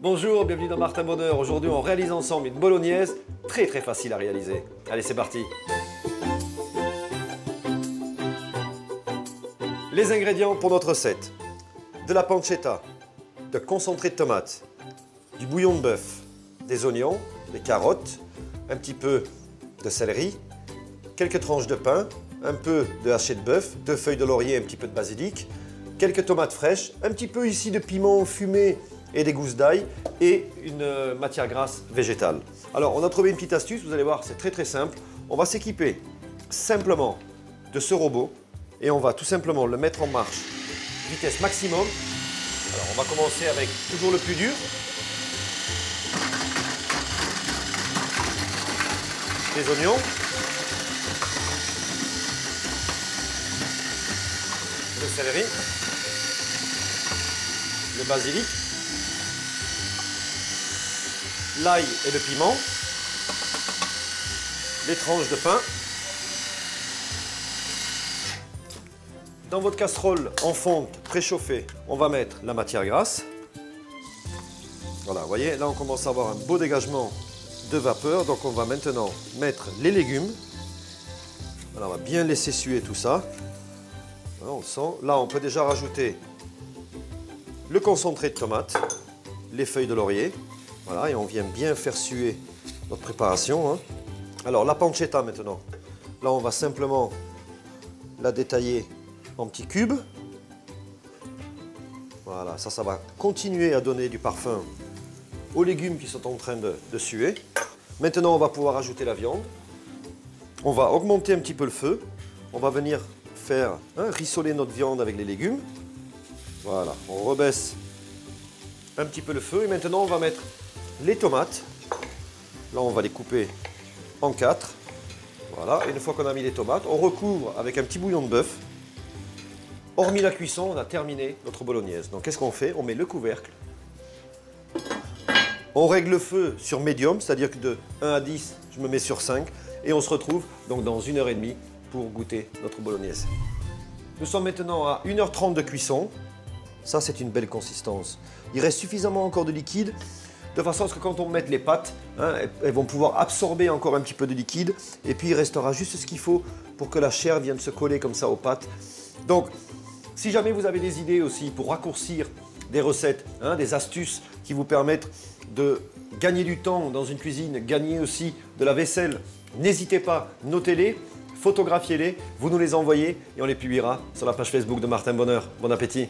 Bonjour, bienvenue dans Martin Bonheur. Aujourd'hui, on réalise ensemble une bolognaise très très facile à réaliser. Allez, c'est parti. Les ingrédients pour notre recette. De la pancetta, de concentré de tomate, du bouillon de bœuf, des oignons, des carottes, un petit peu de céleri, quelques tranches de pain, un peu de haché de bœuf, deux feuilles de laurier, un petit peu de basilic, quelques tomates fraîches, un petit peu ici de piment fumé et des gousses d'ail et une euh, matière grasse végétale. Alors on a trouvé une petite astuce, vous allez voir, c'est très très simple. On va s'équiper simplement de ce robot et on va tout simplement le mettre en marche vitesse maximum. Alors on va commencer avec toujours le plus dur. Les oignons. Le céleri. Le basilic. L'ail et le piment. Les tranches de pain. Dans votre casserole en fonte préchauffée, on va mettre la matière grasse. Voilà, vous voyez, là on commence à avoir un beau dégagement de vapeur. Donc on va maintenant mettre les légumes. Voilà, on va bien laisser suer tout ça. Là, on peut déjà rajouter le concentré de tomate, les feuilles de laurier. Voilà, et on vient bien faire suer notre préparation. hein. Alors la pancetta maintenant. Là, on va simplement la détailler en petits cubes. Voilà, ça, ça va continuer à donner du parfum aux légumes qui sont en train de, suer. Maintenant, on va pouvoir ajouter la viande. On va augmenter un petit peu le feu. On va venir faire hein, rissoler notre viande avec les légumes. Voilà, on rebaisse un petit peu le feu. Et maintenant, on va mettre les tomates. Là, on va les couper en quatre. Voilà, et une fois qu'on a mis les tomates, on recouvre avec un petit bouillon de bœuf. Hormis la cuisson, on a terminé notre bolognaise. Donc qu'est-ce qu'on fait? On met le couvercle. On règle le feu sur médium, c'est-à-dire que de 1 à 10, je me mets sur 5. Et on se retrouve donc dans une heure et demie pour goûter notre bolognaise. Nous sommes maintenant à 1h30 de cuisson. Ça, c'est une belle consistance. Il reste suffisamment encore de liquide, de façon à ce que quand on met les pâtes, hein, elles- elles vont pouvoir absorber encore un petit peu de liquide. Et puis, il restera juste ce qu'il faut pour que la chair vienne se coller comme ça aux pâtes. Donc, si jamais vous avez des idées aussi pour raccourcir des recettes, hein, des astuces qui vous permettent de gagner du temps dans une cuisine, gagner aussi de la vaisselle, n'hésitez pas, notez-les, photographiez-les, vous nous les envoyez et on les publiera sur la page Facebook de Martin Bonheur. Bon appétit